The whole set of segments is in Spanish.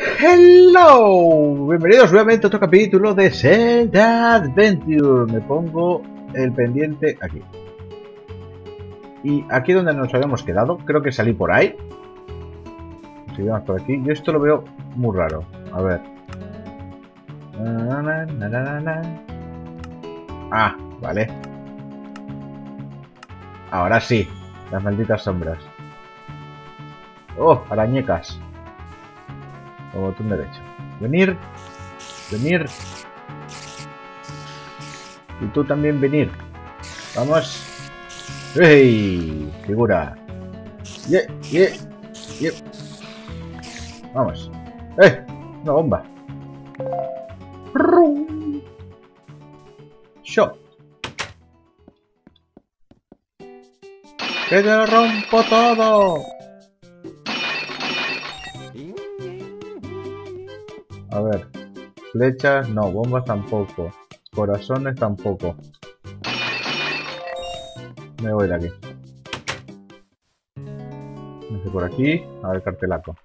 Hello, bienvenidos nuevamente a otro capítulo de Zelda Adventure. Me pongo el pendiente aquí. Y aquí donde nos habíamos quedado, creo que salí por ahí. Sigamos por aquí. Yo esto lo veo muy raro. A ver. Ah, vale. Ahora sí. Las malditas sombras. Oh, arañecas. O botón derecho. Venir. Venir. Y tú también venir. Vamos. ¡Ey! Figura. Yeah, yeah, yeah. Vamos. ¡Eh! Una bomba. Shot. ¡Que te rompo todo! A ver. Flechas, no. Bombas tampoco. Corazones tampoco. Me voy de aquí. Sé por aquí. A ver, cartelaco.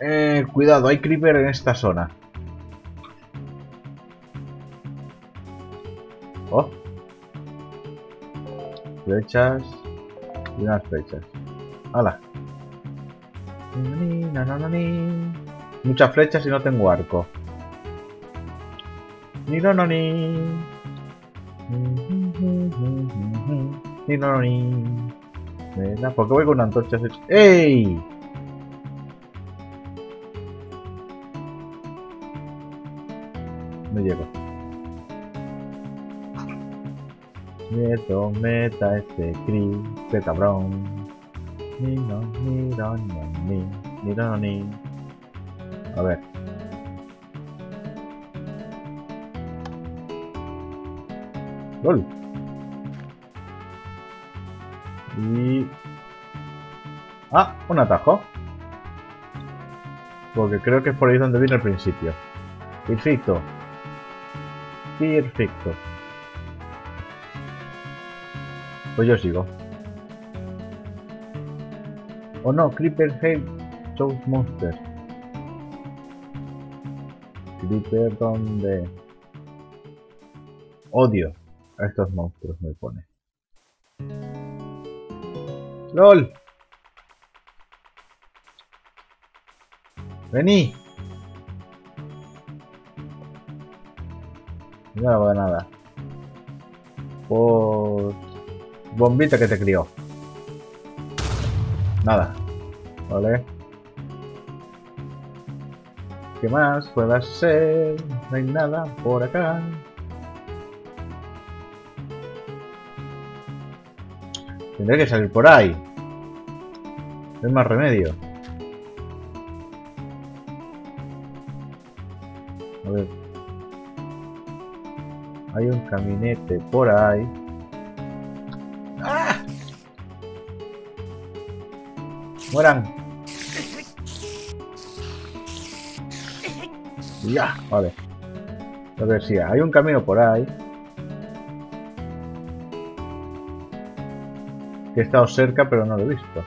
Eh, cuidado, hay creeper en esta zona. Oh. Flechas. Y unas flechas. ¡Hala! Muchas flechas y no tengo arco. Ni no, no, ni. Ni no, no, ni. ¿Por qué voy con una antorcha? ¡Ey! No llego. Miedo, meta este cri, cabrón. A ver. LOL. Y... Ah, un atajo. Porque creo que es por ahí donde viene al principio. Perfecto. Perfecto. Pues yo sigo. Oh no, Creeper Hate Shows Monster. Creeper donde... Odio a estos monstruos, me pone. ¡LOL! ¡Vení! No va nada. Pues... Bombita que te crió. Nada. Vale. ¿Qué más pueda ser? No hay nada por acá. Tendré que salir por ahí. Es más remedio. A ver. Hay un caminete por ahí. ¡Mueran! Ya, vale. A ver si hay un camino por ahí. Que he estado cerca pero no lo he visto.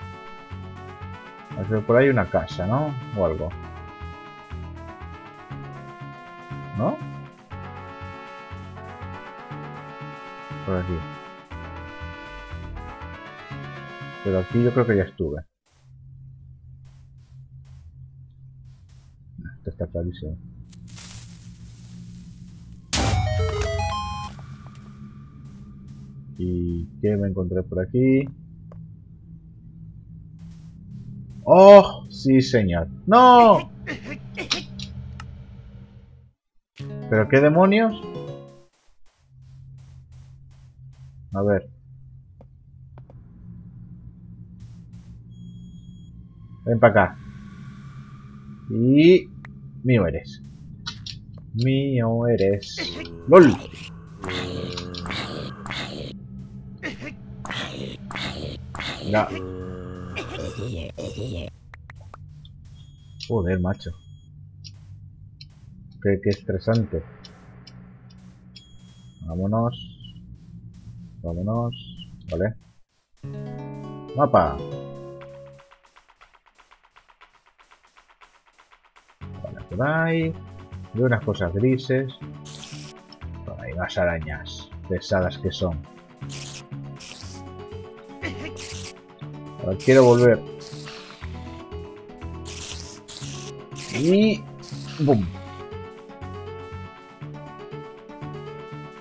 Ver, por ahí una casa, ¿no? O algo. ¿No? Por aquí. Pero aquí yo creo que ya estuve. ¿Y qué me encontré por aquí? ¡Oh! Sí, señor. ¡No! ¿Pero qué demonios? A ver. Ven para acá. Y... Mío eres. Mío eres. ¡LOL! Mira. Joder, macho. Qué, qué estresante. Vámonos. Vámonos. Vale. Mapa. Por ahí. Veo unas cosas grises. Por ahí arañas pesadas que son. Quiero volver. Y... ¡Bum!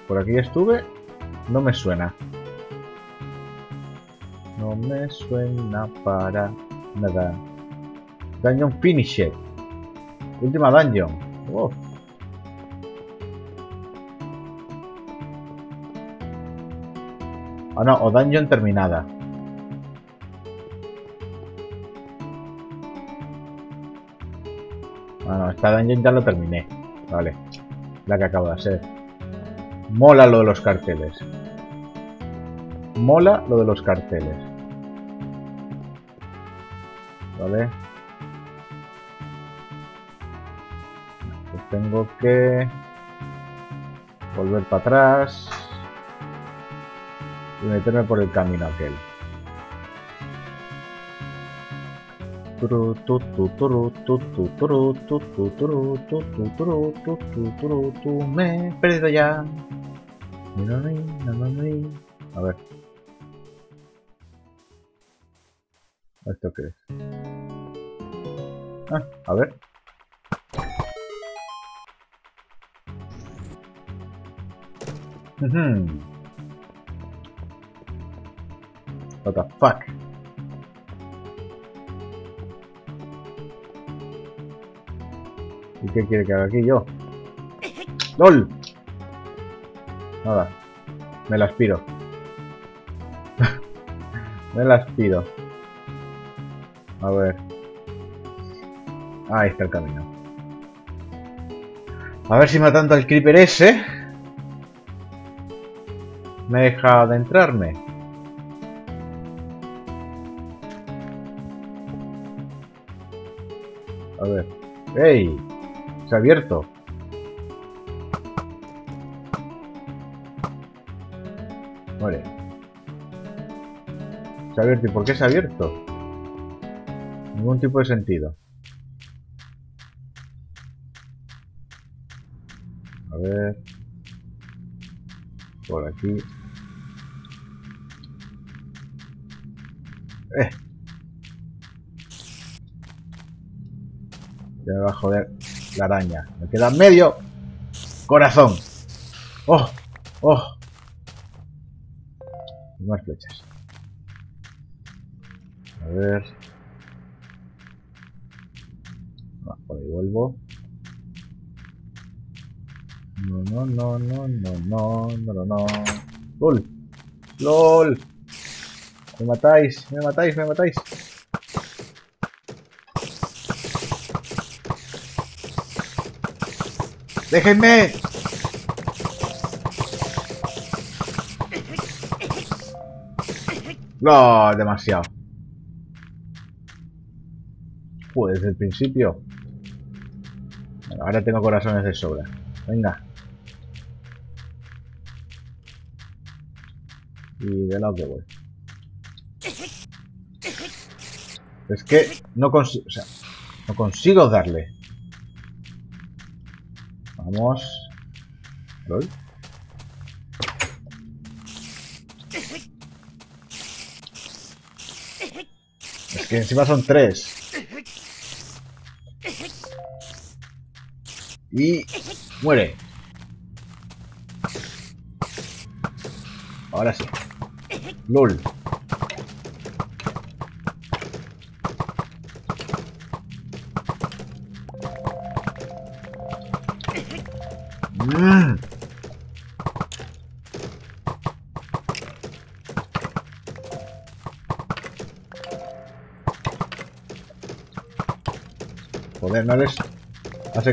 Por aquí estuve. No me suena. No me suena para nada. Dungeon Finished. Última dungeon. Oh. Ah, no, o dungeon terminada. Ah, no, esta dungeon ya lo terminé. Vale. La que acabo de hacer. Mola lo de los carteles. Mola lo de los carteles. Vale. Tengo que volver para atrás y meterme por el camino aquel. Me he perdido ya. A ver. ¿Esto qué es? Ah, a ver. What the fuck? ¿Y qué quiere que haga aquí yo? ¡LOL! Nada. Me las pido. me las pido. A ver. Ahí está el camino. A ver si matando al creeper ese me deja adentrarme. A ver. ¡Ey! Se ha abierto. Vale. Se ha abierto. ¿Y por qué se ha abierto? Ningún tipo de sentido. A ver. Por aquí. Eh. Ya me va a joder la araña. Me queda medio corazón. ¡Oh! ¡Oh! Más flechas. A ver. Ah, por vuelvo. No, no, no, no, no, no, no, no. ¡Lol! ¡Lol! Me matáis, me matáis, me matáis. ¡Déjenme! No, demasiado. Pues desde el principio. Ahora tengo corazones de sobra. Venga. Y de lado que voy. Es que no consigo... O sea, no consigo darle. Vamos. ¿Lol? Es que encima son tres. Y... Muere. Ahora sí. LOL.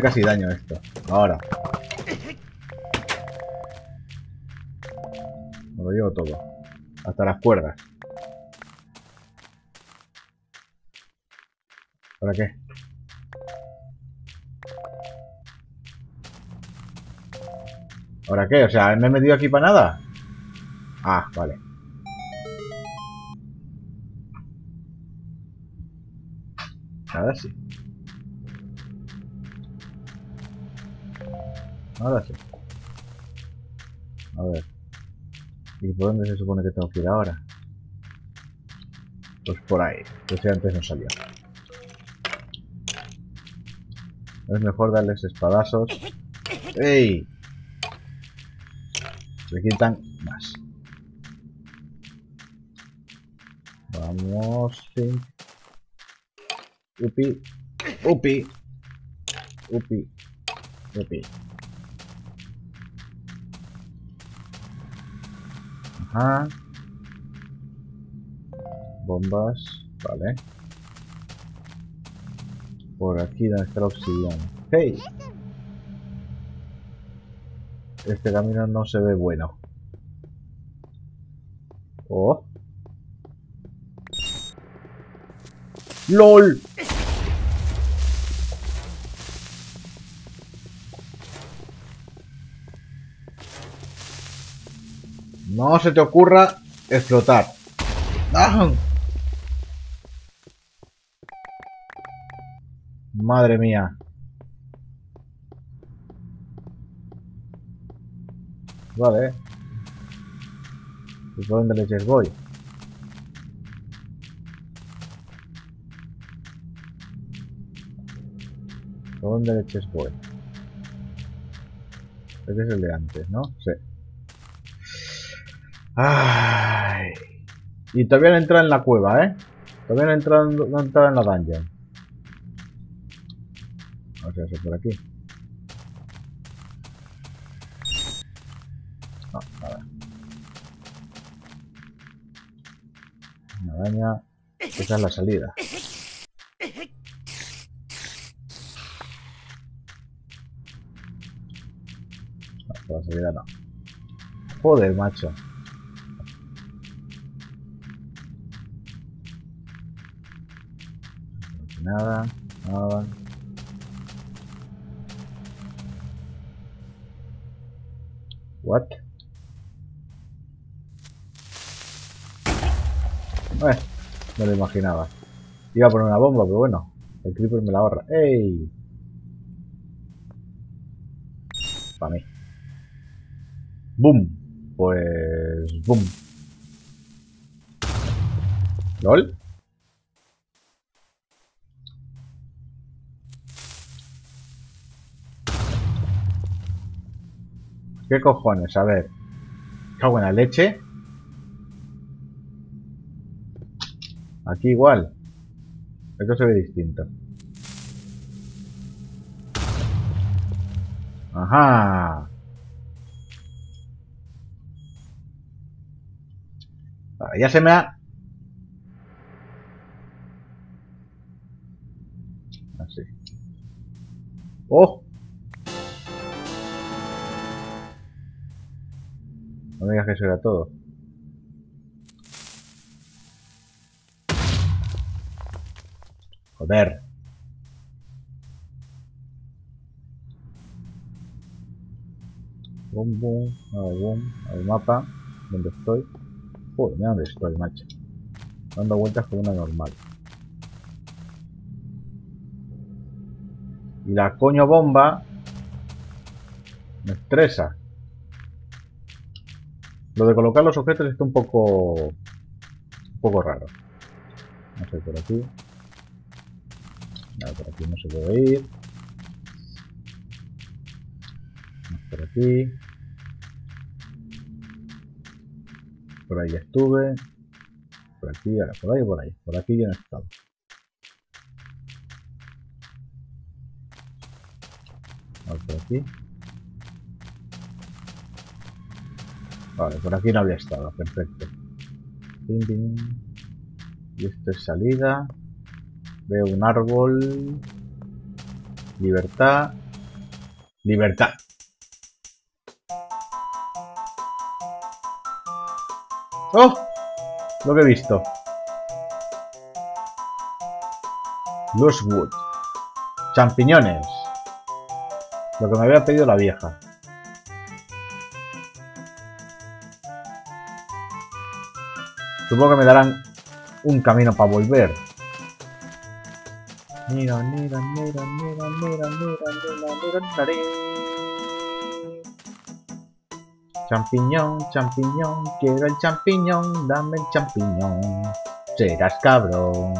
Casi daño esto. Ahora. Lo llevo todo. Hasta las cuerdas. ¿Para qué? ¿Ahora qué? O sea, ¿me he metido aquí para nada? Ah, vale. Ahora sí. Ahora sí. A ver. ¿Y por dónde se supone que tengo que ir ahora? Pues por ahí. Pues si antes no salió. Es mejor darles espadazos. ¡Ey! Se quitan más. Vamos. Upi. Upi. Upi. Upi. Bombas. Vale. Por aquí está la obsidiana. ¡Hey! Este camino no se ve bueno. ¡Oh! ¡LOL! No se te ocurra explotar. ¡Ah! Madre mía. Vale. ¿Y por dónde leches voy? ¿Por dónde leches voy? Este es el de antes, ¿no? Sí. Ay. Y todavía no entra en la cueva, ¿eh? Todavía no entra, no entra en la dungeon. A hacer por aquí. No, nada. Una araña. Esa es la salida. No, la salida no. Joder, macho. Nada, nada. What? Eh, no lo imaginaba. Iba a poner una bomba, pero bueno. El creeper me la ahorra. ¡Ey! Para mí. ¡Boom! Pues... ¡Boom! ¿LOL? ¿Qué cojones? A ver. Cago en la leche. Aquí igual. Esto se ve distinto. Ajá. Ya se me ha... Así. ¡Oh! No me digas que eso era todo. Joder. Bum, bum, bum, al mapa. ¿Dónde estoy? Joder, mira dónde estoy, macho. Dando vueltas como una normal. Y la coño bomba me estresa. Lo de colocar los objetos está un poco... Un poco raro. No por aquí. No, por aquí no se puede ir. Por aquí. Por ahí estuve. Por aquí, ahora por ahí, por ahí. Por aquí ya no he estado. Vale, por aquí. Vale, por aquí no había estado, perfecto. Y esto es salida. Veo un árbol. Libertad. Libertad. ¡Oh! Lo que he visto. Wood. Champiñones. Lo que me había pedido la vieja. Supongo que me darán un camino para volver. Mira, mira, mira, mira, mira, mira, mira, mira, Champiñón, champiñón, quiero el champiñón, dame el champiñón, serás cabrón.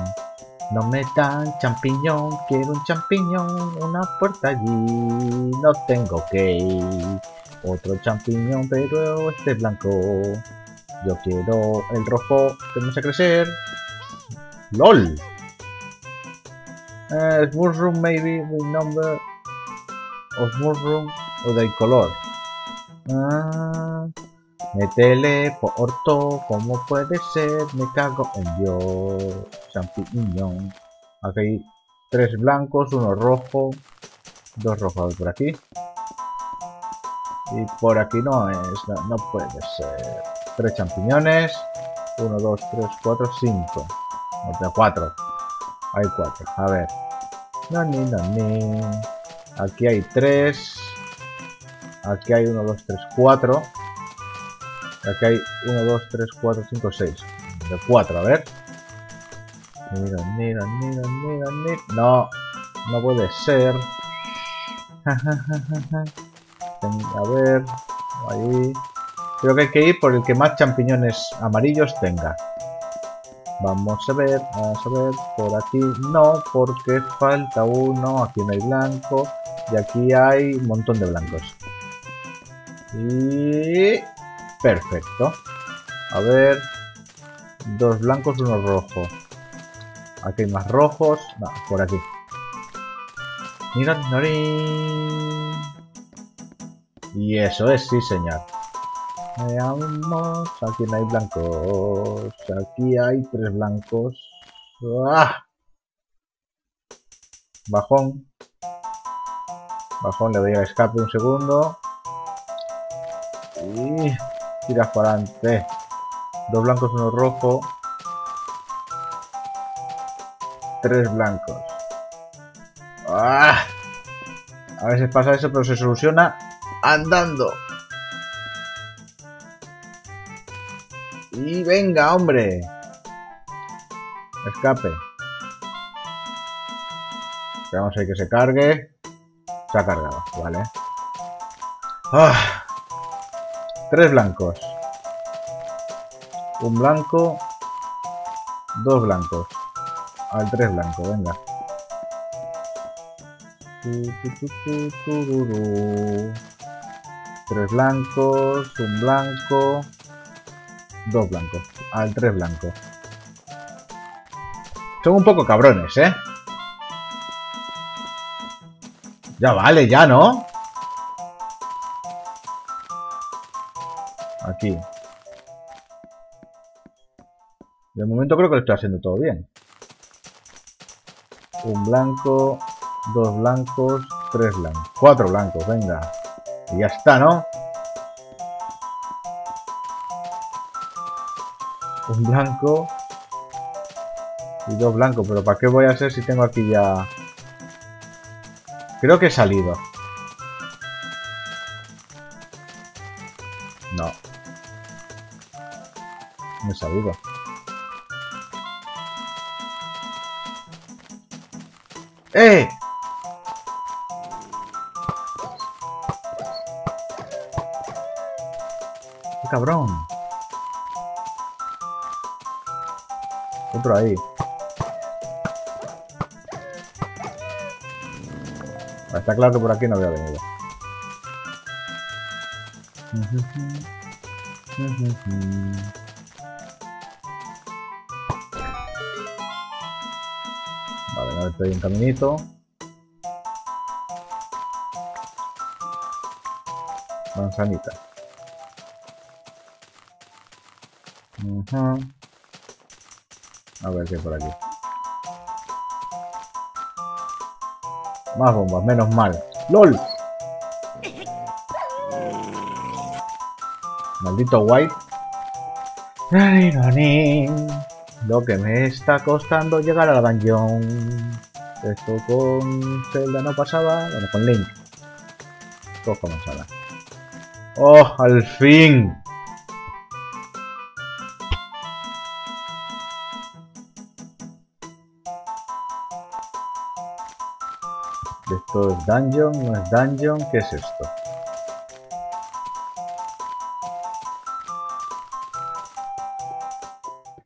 No me dan champiñón, quiero un champiñón, una puerta allí, no tengo que ir. Otro champiñón, pero este blanco. Yo quiero el rojo que me hace crecer. ¡LOL! Uh, mushroom maybe with number of mushroom o del color. Ah, me teleporto, ¿cómo puede ser? Me cago en Dios. Champiñón. Aquí hay tres blancos, uno rojo, dos rojos por aquí. Y por aquí no es, no, puede ser. Tres champiñones. Uno, dos, tres, cuatro, cinco. Otra, cuatro. Hay cuatro. A ver. No, ni, no, ni. Aquí hay tres. Aquí hay uno, dos, tres, cuatro. Aquí hay uno, dos, tres, cuatro, cinco, seis. De cuatro, a ver. Mira, mira, mira, mira, mira. No, no puede ser. a ver, ahí. Creo que hay que ir por el que más champiñones amarillos tenga. Vamos a ver, vamos a ver, por aquí no, porque falta uno, aquí no hay blanco, y aquí hay un montón de blancos. Y... Perfecto. A ver, dos blancos, uno rojo. Aquí hay más rojos, no, por aquí. Y eso es, sí señor. Veamos, aquí no hay blancos. Aquí hay tres blancos. ¡Ah! Bajón. Bajón, le doy a escape un segundo. Y tiras para adelante. Dos blancos, uno rojo. Tres blancos. ¡Ah! A veces pasa eso, pero se soluciona andando. Y venga, hombre. Escape. Esperamos ahí que se cargue. Se ha cargado, vale. Ah. Tres blancos. Un blanco. Dos blancos. Al tres blanco, venga. Tres blancos, un blanco, Dos blancos. Al tres blancos. Son un poco cabrones, ¿eh? Ya vale, ya, ¿no? Aquí. De momento creo que lo estoy haciendo todo bien. Un blanco, dos blancos, tres blancos. Cuatro blancos, venga. Y ya está, ¿no? Un blanco y dos blancos. Pero ¿para qué voy a hacer si tengo aquí ya...? Creo que he salido. No. No he salido. ¡Eh! ¡Qué cabrón! Ahí. Está claro que por aquí no había venido. Vale, no estoy en caminito. Manzanita. A ver qué por aquí. Más bombas, menos mal. ¡LOL! Maldito white. Lo que me está costando llegar a la dungeon. Esto con Zelda no pasaba. Bueno, con Link. Cojo manzana. ¡Oh, al fin! Esto es dungeon, no es dungeon. ¿Qué es esto?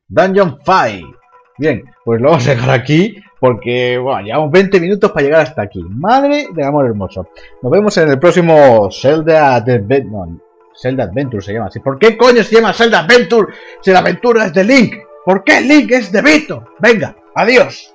Dungeon 5. Bien, pues lo vamos a dejar aquí porque bueno, llevamos 20 minutos para llegar hasta aquí. Madre de amor hermoso. Nos vemos en el próximo Zelda Adventure. No, Zelda Adventure se llama así. ¿Por qué coño se llama Zelda Adventure si la aventura es de Link? ¿Por qué Link es de Vito? Venga, adiós.